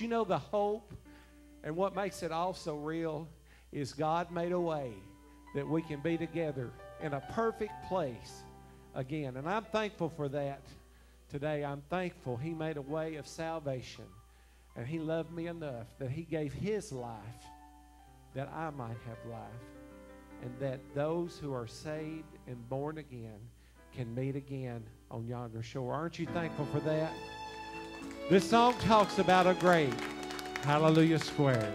you know the hope and what makes it all so real is God made a way that we can be together in a perfect place again. And I'm thankful for that today. I'm thankful He made a way of salvation. And He loved me enough that He gave His life that I might have life. And that those who are saved and born again can meet again on yonder shore. Aren't you thankful for that? This song talks about a great Hallelujah Square.